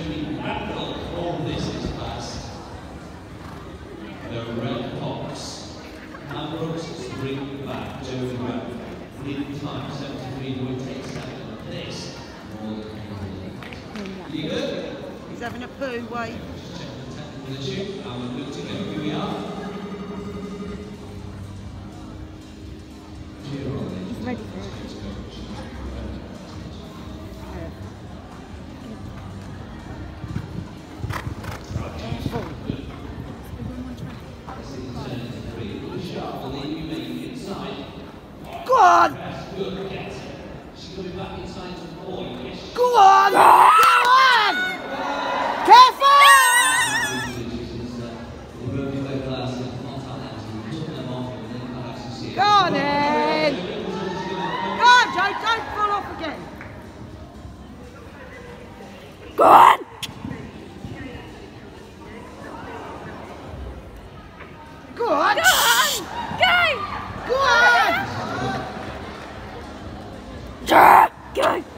Jodi Randall. This is fast. The Red Fox. Ambrose bring back Jodi Randall. In time, 73.87. This, more than anything. You good? He's having a poo, wait. Just check the technical issue, and we're good to go. Here we are. He's ready for it. Ball. Yes, Go on! Go on! Careful! Go on in! Go on, Joe, don't fall off again. Go on! Go on! Go!